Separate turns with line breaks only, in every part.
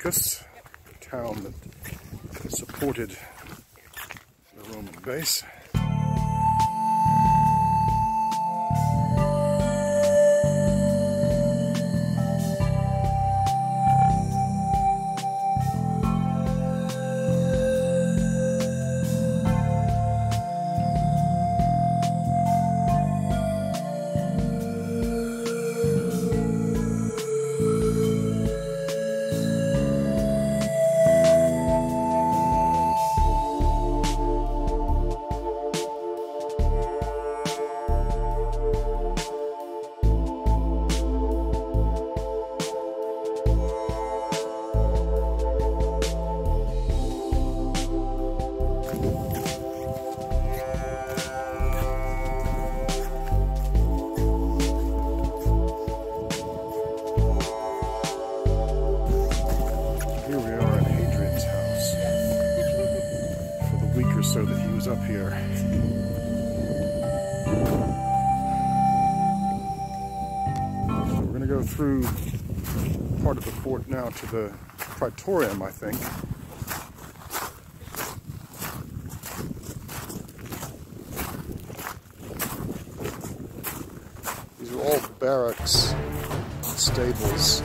The town that supported the Roman base. Here. So we're going to go through part of the fort now to the Praetorium, I think. These are all barracks, stables.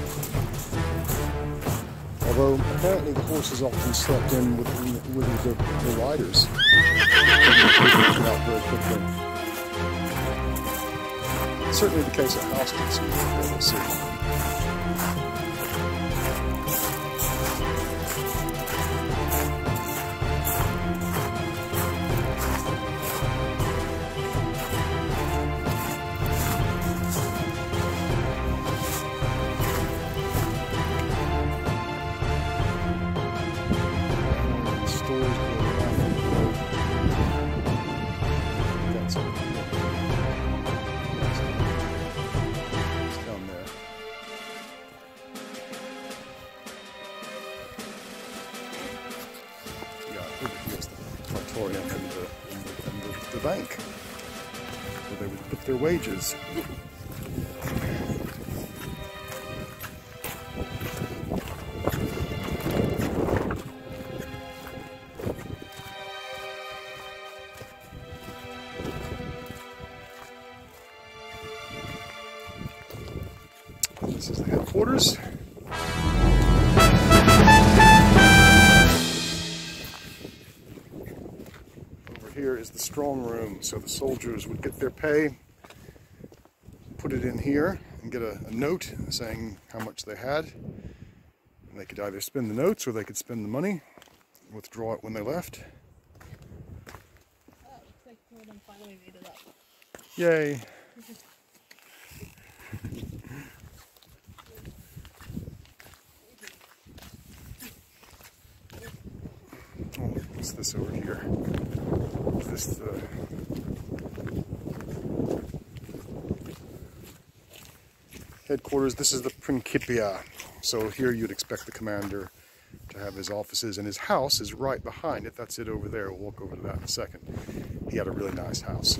Although apparently the horses often slept in with, with the, the riders. Certainly the case of see. The, bank where they would put their wages. This is the headquarters. Is the strong room, so the soldiers would get their pay, put it in here, and get a, a note saying how much they had. And they could either spend the notes or they could spend the money, withdraw it when they left. Yay! Oh, what's this over here? Is this the headquarters? This is the Principia. So here you'd expect the commander to have his offices, and his house is right behind it. That's it over there. We'll walk over to that in a second. He had a really nice house.